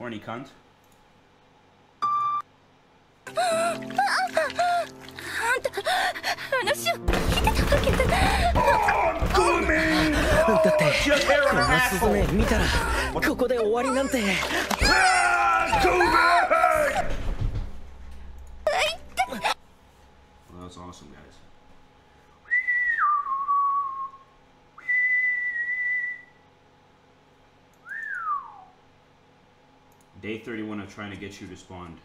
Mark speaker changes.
Speaker 1: Horny cunt.
Speaker 2: あんた話を聞いてたわけだ
Speaker 3: だって
Speaker 1: Just hair
Speaker 3: こ
Speaker 1: on
Speaker 3: の
Speaker 1: her
Speaker 3: スズメ
Speaker 1: asshole.
Speaker 3: 見たらここで終わりなんて
Speaker 1: Well, that's awesome, guys. Day 31 of trying to get you to spawn.